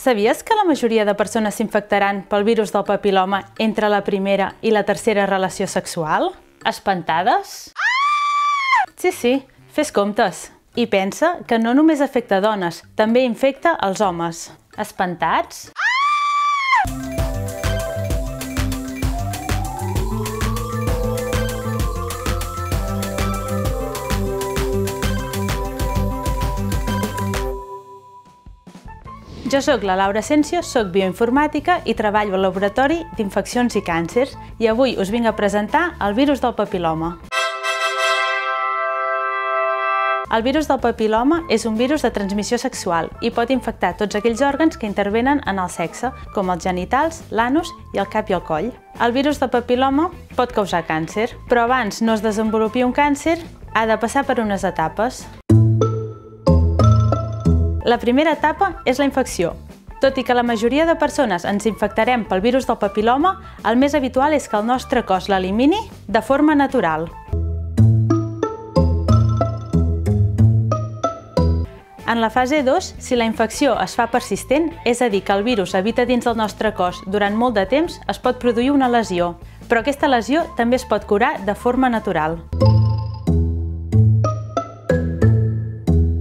Sabies que la majoria de persones s'infectaran pel virus del papiloma entre la primera i la tercera relació sexual? Espantades? Sí, sí, fes comptes. I pensa que no només afecta dones, també infecta els homes. Espantats? Jo sóc la Laura Asensio, sóc bioinformàtica i treballo al Laboratori d'Infeccions i Càncers i avui us vinc a presentar el virus del papiloma. El virus del papiloma és un virus de transmissió sexual i pot infectar tots aquells òrgans que intervenen en el sexe, com els genitals, l'anus i el cap i el coll. El virus del papiloma pot causar càncer, però abans no es desenvolupi un càncer, ha de passar per unes etapes. La primera etapa és la infecció. Tot i que la majoria de persones ens infectarem pel virus del papiloma, el més habitual és que el nostre cos l'elimini de forma natural. En la fase 2, si la infecció es fa persistent, és a dir, que el virus habita dins del nostre cos durant molt de temps, es pot produir una lesió, però aquesta lesió també es pot curar de forma natural.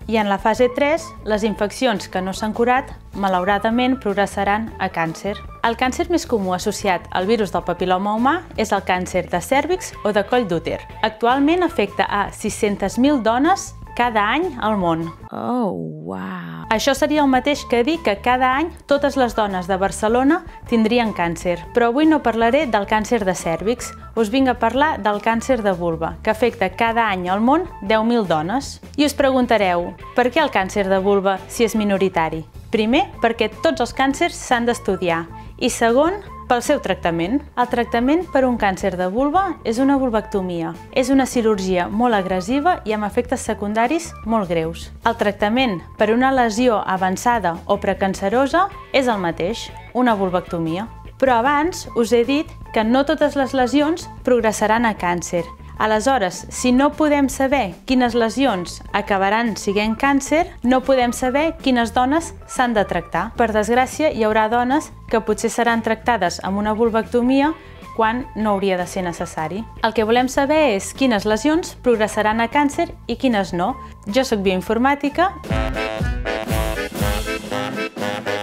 I en la fase 3, les infeccions que no s'han curat, malauradament, progressaran a càncer. El càncer més comú associat al virus del papiloma humà és el càncer de cèrvix o de coll d'úter. Actualment afecta a 600.000 dones cada any al món. Oh, wow. Això seria el mateix que dir que cada any totes les dones de Barcelona tindrien càncer. Però avui no parlaré del càncer de cèrvix, us vinc a parlar del càncer de vulva, que afecta cada any al món 10.000 dones. I us preguntareu, per què el càncer de vulva si és minoritari? Primer, perquè tots els càncers s'han d'estudiar. I segon, pel seu tractament. El tractament per un càncer de vulva és una vulvectomia. És una cirurgia molt agressiva i amb efectes secundaris molt greus. El tractament per una lesió avançada o precancerosa és el mateix, una vulvectomia. Però abans us he dit que no totes les lesions progressaran a càncer. Aleshores, si no podem saber quines lesions acabaran siguent càncer, no podem saber quines dones s'han de tractar. Per desgràcia, hi haurà dones que potser seran tractades amb una vulvectomia quan no hauria de ser necessari. El que volem saber és quines lesions progressaran a càncer i quines no. Jo sóc bioinformàtica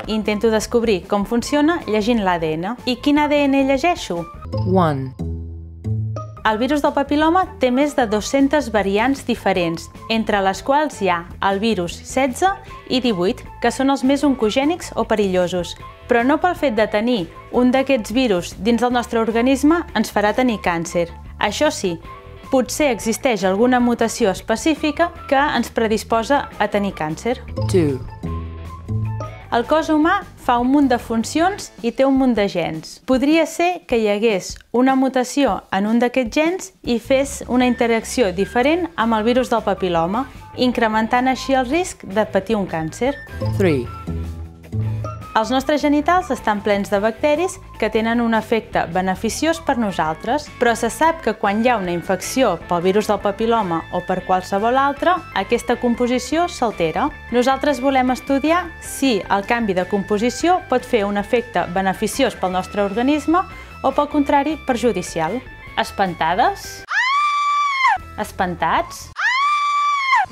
i intento descobrir com funciona llegint l'ADN. I quin ADN llegeixo? 1. El virus del papiloma té més de 200 variants diferents, entre les quals hi ha el virus 16 i 18, que són els més oncogènics o perillosos. Però no pel fet de tenir un d'aquests virus dins del nostre organisme ens farà tenir càncer. Això sí, potser existeix alguna mutació específica que ens predisposa a tenir càncer. 2. El cos humà fa un munt de funcions i té un munt de gens. Podria ser que hi hagués una mutació en un d'aquests gens i fes una interacció diferent amb el virus del papiloma, incrementant així el risc de patir un càncer. 3. Els nostres genitals estan plens de bacteris que tenen un efecte beneficiós per nosaltres, però se sap que quan hi ha una infecció pel virus del papiloma o per qualsevol altra, aquesta composició s'altera. Nosaltres volem estudiar si el canvi de composició pot fer un efecte beneficiós pel nostre organisme o, pel contrari, perjudicial. Espantades? Espantats?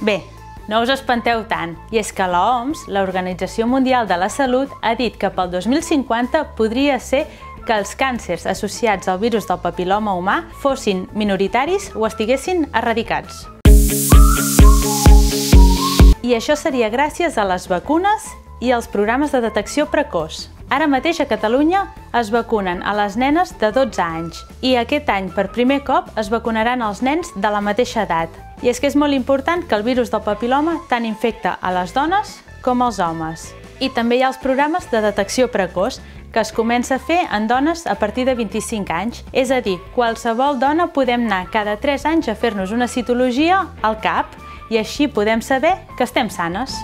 Bé, no us espanteu tant, i és que l'OMS, l'Organització Mundial de la Salut, ha dit que pel 2050 podria ser que els càncers associats al virus del papiloma humà fossin minoritaris o estiguessin erradicats. I això seria gràcies a les vacunes i als programes de detecció precoç. Ara mateix a Catalunya es vacunen a les nenes de 12 anys i aquest any per primer cop es vacunaran els nens de la mateixa edat. I és que és molt important que el virus del papiloma tant infecta a les dones com als homes. I també hi ha els programes de detecció precoç, que es comença a fer en dones a partir de 25 anys. És a dir, qualsevol dona podem anar cada 3 anys a fer-nos una citologia al cap i així podem saber que estem sanes.